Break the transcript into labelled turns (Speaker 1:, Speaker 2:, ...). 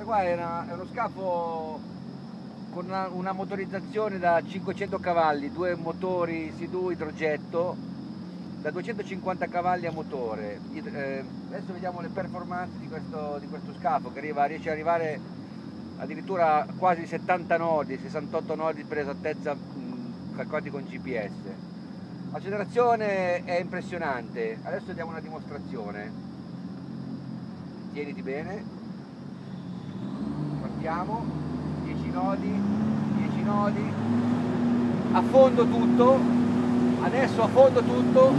Speaker 1: Questo qua è, una- è uno scafo con una, una motorizzazione da 500 cavalli, due motori Sidhu idrogetto da 250 cavalli a motore. Eh, adesso vediamo le performance di questo, di questo scafo che arriva- riesce ad arrivare addirittura a quasi 70 nodi, 68 nodi per esattezza calcolati con GPS. L'accelerazione è impressionante, adesso diamo una dimostrazione. Tieniti bene, partiamo, 10 nodi, 10 nodi, a fondo tutto, adesso a fondo tutto,